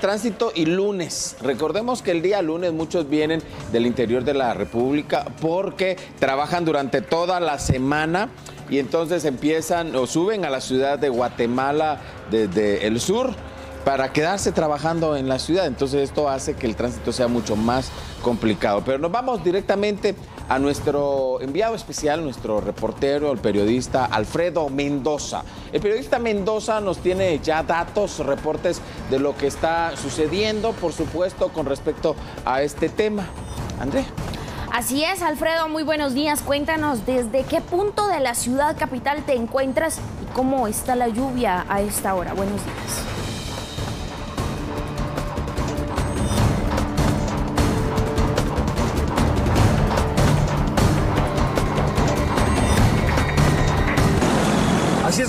Tránsito y lunes. Recordemos que el día lunes muchos vienen del interior de la República porque trabajan durante toda la semana y entonces empiezan o suben a la ciudad de Guatemala desde el sur para quedarse trabajando en la ciudad. Entonces esto hace que el tránsito sea mucho más complicado. Pero nos vamos directamente a nuestro enviado especial, nuestro reportero, el periodista Alfredo Mendoza. El periodista Mendoza nos tiene ya datos, reportes de lo que está sucediendo, por supuesto, con respecto a este tema. André. Así es, Alfredo, muy buenos días. Cuéntanos desde qué punto de la ciudad capital te encuentras y cómo está la lluvia a esta hora. Buenos días.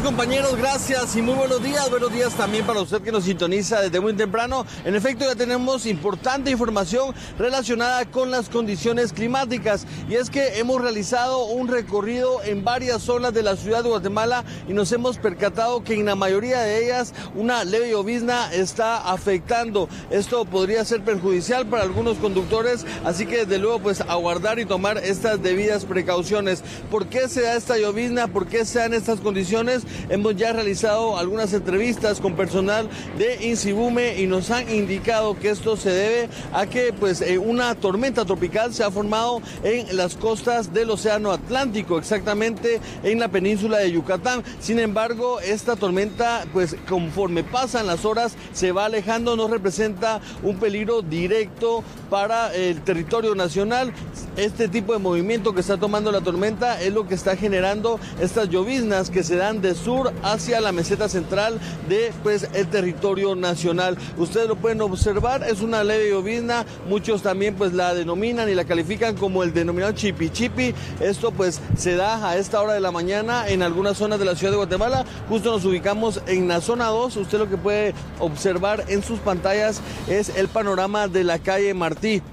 Compañeros, gracias y muy buenos días. Buenos días también para usted que nos sintoniza desde muy temprano. En efecto ya tenemos importante información relacionada con las condiciones climáticas y es que hemos realizado un recorrido en varias zonas de la ciudad de Guatemala y nos hemos percatado que en la mayoría de ellas una leve llovizna está afectando. Esto podría ser perjudicial para algunos conductores, así que desde luego pues aguardar y tomar estas debidas precauciones. ¿Por qué se da esta llovizna? ¿Por qué se dan estas condiciones? Hemos ya realizado algunas entrevistas con personal de Insibume y nos han indicado que esto se debe a que pues eh, una tormenta tropical se ha formado en las costas del Océano Atlántico, exactamente en la península de Yucatán. Sin embargo, esta tormenta pues conforme pasan las horas se va alejando, no representa un peligro directo para el territorio nacional. Este tipo de movimiento que está tomando la tormenta es lo que está generando estas lloviznas que se dan de sur hacia la meseta central de pues el territorio nacional. Ustedes lo pueden observar, es una leve llovizna, muchos también pues la denominan y la califican como el denominado chipi chipi. Esto pues se da a esta hora de la mañana en algunas zonas de la ciudad de Guatemala. Justo nos ubicamos en la zona 2. Usted lo que puede observar en sus pantallas es el panorama de la calle Martí.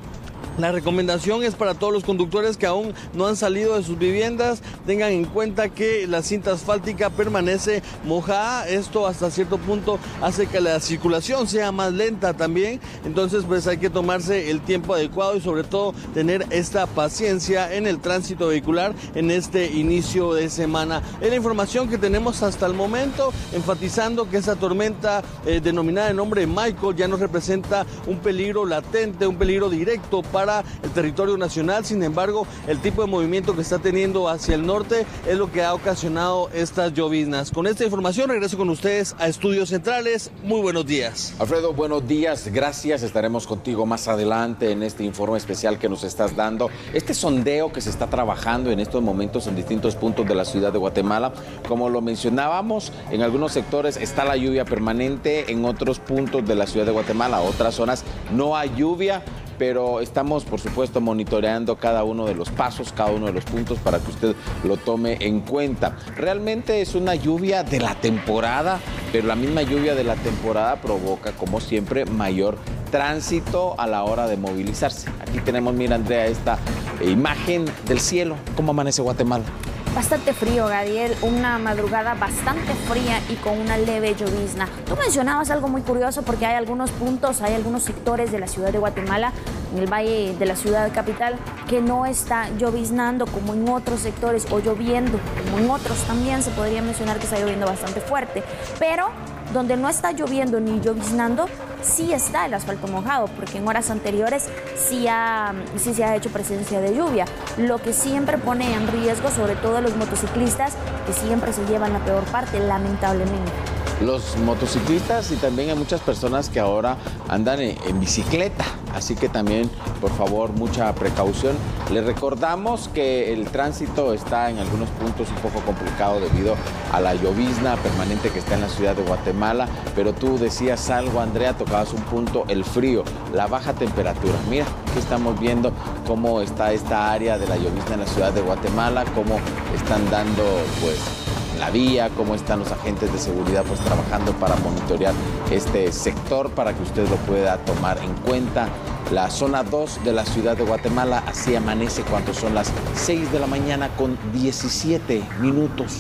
La recomendación es para todos los conductores que aún no han salido de sus viviendas, tengan en cuenta que la cinta asfáltica permanece mojada, esto hasta cierto punto hace que la circulación sea más lenta también, entonces pues hay que tomarse el tiempo adecuado y sobre todo tener esta paciencia en el tránsito vehicular en este inicio de semana. Es la información que tenemos hasta el momento, enfatizando que esa tormenta eh, denominada de nombre Michael ya no representa un peligro latente, un peligro directo para para el territorio nacional. Sin embargo, el tipo de movimiento que está teniendo hacia el norte es lo que ha ocasionado estas lloviznas. Con esta información regreso con ustedes a Estudios Centrales. Muy buenos días. Alfredo, buenos días. Gracias. Estaremos contigo más adelante en este informe especial que nos estás dando. Este sondeo que se está trabajando en estos momentos en distintos puntos de la ciudad de Guatemala, como lo mencionábamos, en algunos sectores está la lluvia permanente, en otros puntos de la ciudad de Guatemala, otras zonas no hay lluvia pero estamos, por supuesto, monitoreando cada uno de los pasos, cada uno de los puntos para que usted lo tome en cuenta. Realmente es una lluvia de la temporada, pero la misma lluvia de la temporada provoca, como siempre, mayor tránsito a la hora de movilizarse. Aquí tenemos, mira Andrea, esta imagen del cielo. ¿Cómo amanece Guatemala? Bastante frío, Gadiel, una madrugada bastante fría y con una leve llovizna. Tú mencionabas algo muy curioso porque hay algunos puntos, hay algunos sectores de la ciudad de Guatemala, en el valle de la ciudad capital, que no está lloviznando como en otros sectores o lloviendo como en otros también se podría mencionar que está lloviendo bastante fuerte. Pero donde no está lloviendo ni lloviznando, sí está el asfalto mojado, porque en horas anteriores sí, sí se ha hecho presencia de lluvia, lo que siempre pone en riesgo sobre todo a los motociclistas, que siempre se llevan la peor parte, lamentablemente los motociclistas y también hay muchas personas que ahora andan en, bicicleta. Así que también, por favor, mucha precaución. Les recordamos que el tránsito está en algunos puntos un poco complicado debido a la llovizna permanente que está en la ciudad de Guatemala. Pero tú decías algo, Andrea, tocabas un punto, el frío, la baja temperatura. Mira, aquí estamos viendo cómo está esta área de la llovizna en la ciudad de Guatemala, cómo están dando, pues, la vía, cómo están los agentes de seguridad pues trabajando para monitorear este sector para que usted lo pueda tomar en cuenta. La zona 2 de la ciudad de Guatemala así amanece cuando son las 6 de la mañana con 17 minutos.